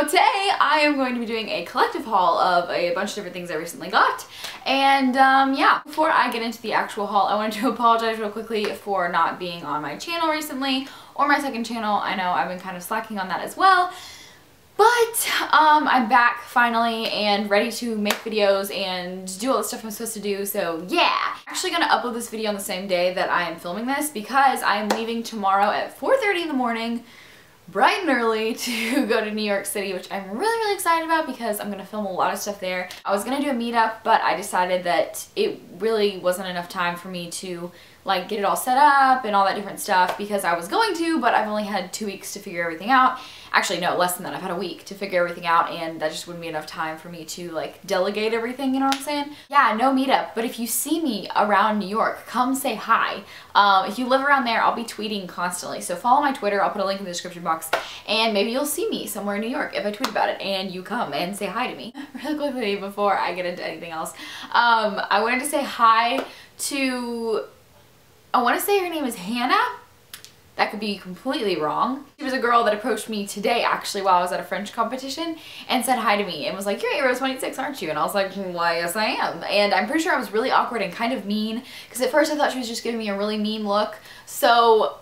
So today I am going to be doing a collective haul of a bunch of different things I recently got. And um, yeah, before I get into the actual haul, I wanted to apologize real quickly for not being on my channel recently or my second channel. I know I've been kind of slacking on that as well. But um, I'm back finally and ready to make videos and do all the stuff I'm supposed to do, so yeah! I'm actually going to upload this video on the same day that I am filming this because I am leaving tomorrow at 4.30 in the morning bright and early to go to New York City, which I'm really, really excited about because I'm going to film a lot of stuff there. I was going to do a meetup, but I decided that it really wasn't enough time for me to like get it all set up and all that different stuff because I was going to, but I've only had two weeks to figure everything out. Actually, no, less than that. I've had a week to figure everything out and that just wouldn't be enough time for me to like delegate everything, you know what I'm saying? Yeah, no meetup, but if you see me around New York, come say hi. Um, if you live around there, I'll be tweeting constantly. So follow my Twitter. I'll put a link in the description box and maybe you'll see me somewhere in New York if I tweet about it and you come and say hi to me. really quickly before I get into anything else. Um, I wanted to say hi to I want to say her name is Hannah. That could be completely wrong. She was a girl that approached me today actually while I was at a French competition and said hi to me and was like, you're Rose 26 aren't you? And I was like, mm, why yes I am. And I'm pretty sure I was really awkward and kind of mean because at first I thought she was just giving me a really mean look. So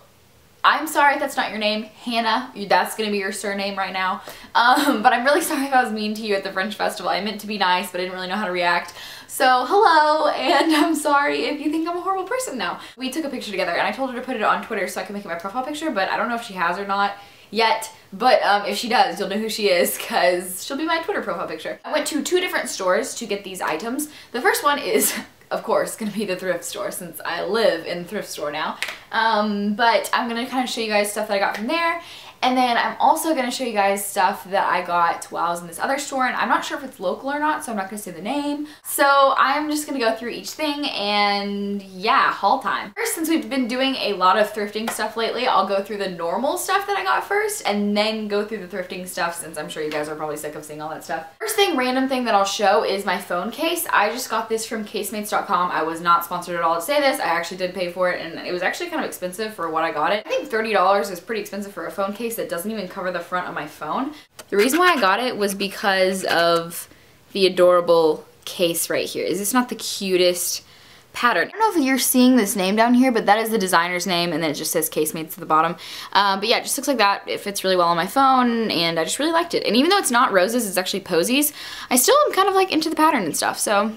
I'm sorry if that's not your name, Hannah. That's gonna be your surname right now. Um, but I'm really sorry if I was mean to you at the French festival. I meant to be nice, but I didn't really know how to react. So hello, and I'm sorry if you think I'm a horrible person now. We took a picture together, and I told her to put it on Twitter so I can make it my profile picture, but I don't know if she has or not yet, but um, if she does, you'll know who she is because she'll be my Twitter profile picture. I went to two different stores to get these items. The first one is of course, gonna be the thrift store since I live in thrift store now. Um, but I'm gonna kind of show you guys stuff that I got from there. And then I'm also going to show you guys stuff that I got while I was in this other store and I'm not sure if it's local or not so I'm not going to say the name. So I'm just going to go through each thing and yeah, haul time. First, since we've been doing a lot of thrifting stuff lately, I'll go through the normal stuff that I got first and then go through the thrifting stuff since I'm sure you guys are probably sick of seeing all that stuff. First thing, random thing that I'll show is my phone case. I just got this from casemates.com. I was not sponsored at all to say this. I actually did pay for it and it was actually kind of expensive for what I got it. I think $30 is pretty expensive for a phone case case that doesn't even cover the front of my phone. The reason why I got it was because of the adorable case right here. Is this not the cutest pattern? I don't know if you're seeing this name down here, but that is the designer's name and then it just says Casemates at the bottom. Um, but yeah, it just looks like that. It fits really well on my phone and I just really liked it. And even though it's not roses, it's actually posies, I still am kind of like into the pattern and stuff. So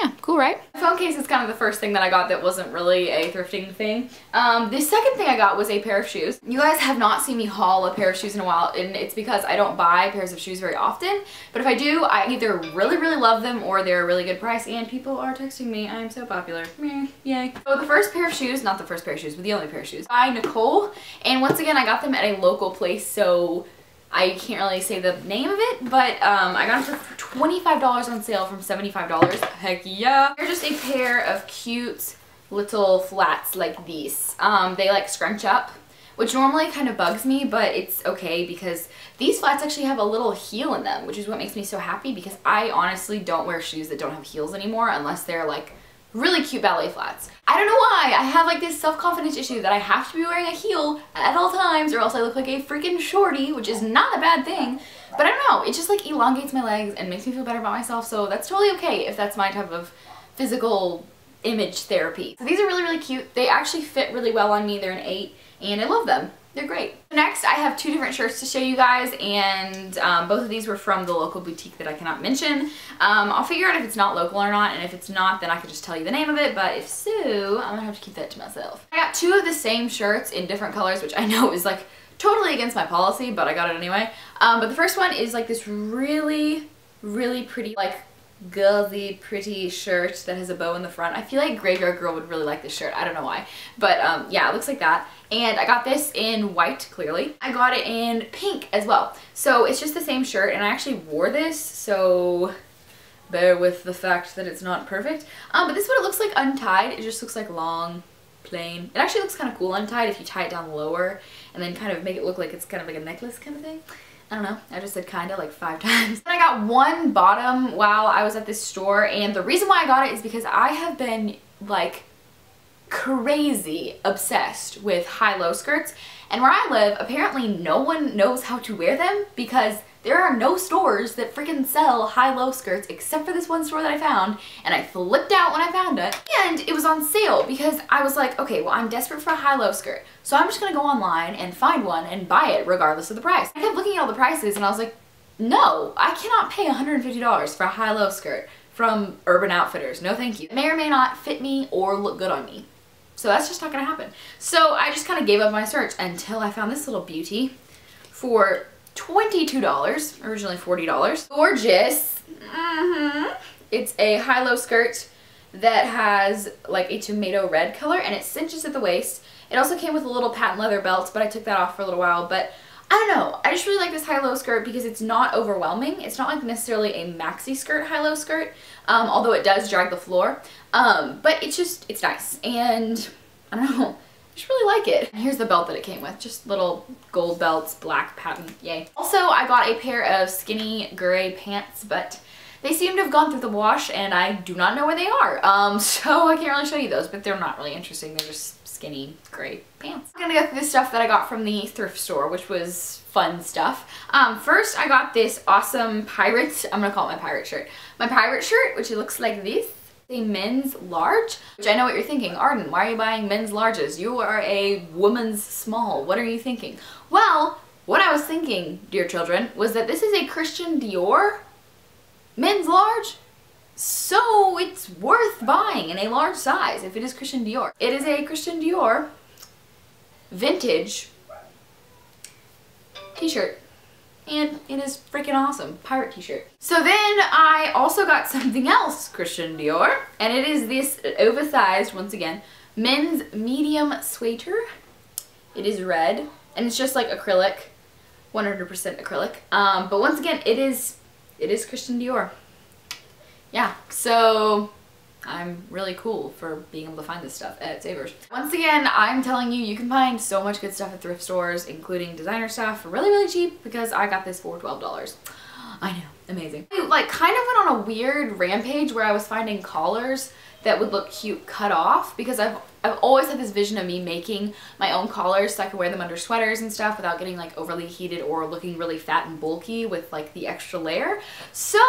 yeah, cool, right? Phone case is kind of the first thing that I got that wasn't really a thrifting thing. Um, the second thing I got was a pair of shoes. You guys have not seen me haul a pair of shoes in a while, and it's because I don't buy pairs of shoes very often. But if I do, I either really, really love them or they're a really good price, and people are texting me. I'm so popular. Meh, yay. So the first pair of shoes, not the first pair of shoes, but the only pair of shoes, by Nicole. And once again, I got them at a local place, so I can't really say the name of it, but um, I got them for $25 on sale from $75. Heck yeah. They're just a pair of cute little flats like these. Um, they like scrunch up, which normally kind of bugs me, but it's okay because these flats actually have a little heel in them, which is what makes me so happy because I honestly don't wear shoes that don't have heels anymore unless they're like really cute ballet flats. I don't know why, I have like this self-confidence issue that I have to be wearing a heel at all times or else I look like a freaking shorty, which is not a bad thing. But I don't know, it just like elongates my legs and makes me feel better about myself, so that's totally okay if that's my type of physical image therapy. So these are really, really cute. They actually fit really well on me. They're an 8 and I love them. They're great. Next, I have two different shirts to show you guys, and um, both of these were from the local boutique that I cannot mention. Um, I'll figure out if it's not local or not, and if it's not, then I could just tell you the name of it, but if so, I'm gonna have to keep that to myself. I got two of the same shirts in different colors, which I know is like totally against my policy, but I got it anyway. Um, but the first one is like this really, really pretty, like gauzy, pretty shirt that has a bow in the front. I feel like Graveyard Girl would really like this shirt. I don't know why. But um, yeah, it looks like that. And I got this in white, clearly. I got it in pink as well. So it's just the same shirt, and I actually wore this, so bear with the fact that it's not perfect. Um, but this is what it looks like untied. It just looks like long, plain. It actually looks kind of cool untied if you tie it down lower and then kind of make it look like it's kind of like a necklace kind of thing. I don't know, I just said kinda like five times. I got one bottom while I was at this store and the reason why I got it is because I have been like crazy obsessed with high-low skirts. And where I live, apparently no one knows how to wear them because there are no stores that freaking sell high-low skirts except for this one store that I found and I flipped out when I found it and it was on sale because I was like okay well I'm desperate for a high-low skirt so I'm just gonna go online and find one and buy it regardless of the price. I looking at all the prices and I was like no I cannot pay $150 for a high-low skirt from Urban Outfitters no thank you. It may or may not fit me or look good on me so that's just not gonna happen. So I just kind of gave up my search until I found this little beauty for $22, originally $40. Gorgeous. Mm -hmm. It's a high-low skirt that has like a tomato red color and it cinches at the waist. It also came with a little patent leather belt, but I took that off for a little while. But I don't know. I just really like this high-low skirt because it's not overwhelming. It's not like necessarily a maxi skirt high-low skirt, um, although it does drag the floor. Um, but it's just, it's nice. And I don't know I just really like it. And here's the belt that it came with, just little gold belts, black patent, yay. Also, I got a pair of skinny gray pants, but they seem to have gone through the wash and I do not know where they are. Um, so I can't really show you those, but they're not really interesting. They're just skinny gray pants. I'm gonna go through the stuff that I got from the thrift store, which was fun stuff. Um, first, I got this awesome pirate, I'm gonna call it my pirate shirt. My pirate shirt, which looks like this a men's large, which I know what you're thinking. Arden, why are you buying men's larges? You are a woman's small. What are you thinking? Well, what I was thinking, dear children, was that this is a Christian Dior men's large. So it's worth buying in a large size if it is Christian Dior. It is a Christian Dior vintage t-shirt and it is freaking awesome. Pirate t-shirt. So then I also got something else, Christian Dior, and it is this oversized, once again, men's medium sweater. It is red, and it's just like acrylic, 100% acrylic. Um, but once again, it is, it is Christian Dior. Yeah, so I'm really cool for being able to find this stuff at Savers. Once again, I'm telling you, you can find so much good stuff at thrift stores, including designer stuff really, really cheap because I got this for $12. I know, amazing. I, like kind of went on a weird rampage where I was finding collars that would look cute cut off because I've I've always had this vision of me making my own collars so I could wear them under sweaters and stuff without getting like overly heated or looking really fat and bulky with like the extra layer. So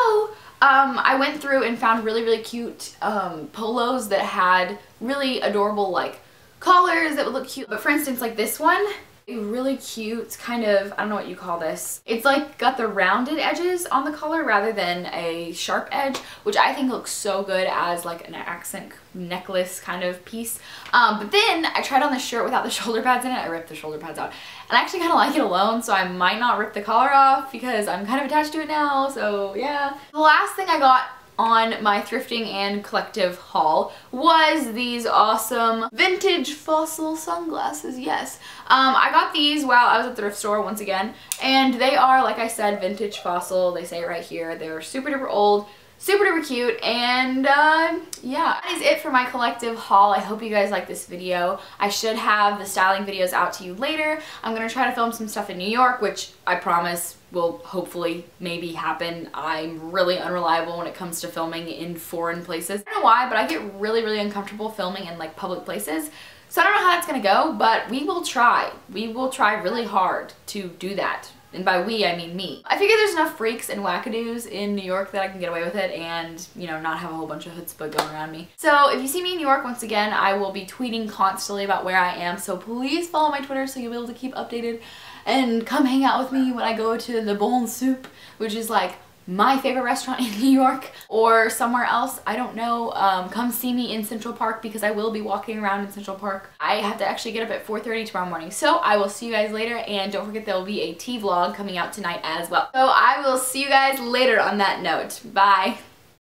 um, I went through and found really, really cute um, polos that had really adorable like collars that would look cute. But for instance, like this one, a really cute kind of, I don't know what you call this. It's like got the rounded edges on the collar rather than a sharp edge, which I think looks so good as like an accent necklace kind of piece. Um, but then I tried on the shirt without the shoulder pads in it. I ripped the shoulder pads out. And I actually kind of like it alone, so I might not rip the collar off because I'm kind of attached to it now, so yeah. The last thing I got on my thrifting and collective haul was these awesome vintage fossil sunglasses, yes. Um, I got these while I was at the thrift store once again, and they are, like I said, vintage fossil. They say it right here. They're super duper old, super duper cute and uh, yeah. That is it for my collective haul. I hope you guys like this video. I should have the styling videos out to you later. I'm gonna try to film some stuff in new york which i promise will hopefully maybe happen. I'm really unreliable when it comes to filming in foreign places. I don't know why but i get really really uncomfortable filming in like public places. So I don't know how that's gonna go, but we will try. We will try really hard to do that and by we, I mean me. I figure there's enough freaks and wackadoos in New York that I can get away with it and, you know, not have a whole bunch of chutzpah going around me. So if you see me in New York, once again, I will be tweeting constantly about where I am. So please follow my Twitter so you'll be able to keep updated and come hang out with me when I go to the Bonne Soupe, which is like my favorite restaurant in New York or somewhere else. I don't know. Um, come see me in Central Park because I will be walking around in Central Park. I have to actually get up at 4.30 tomorrow morning. So I will see you guys later and don't forget there will be a tea vlog coming out tonight as well. So I will see you guys later on that note. Bye.